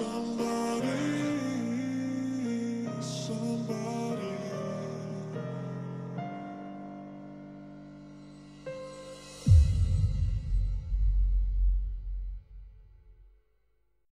dream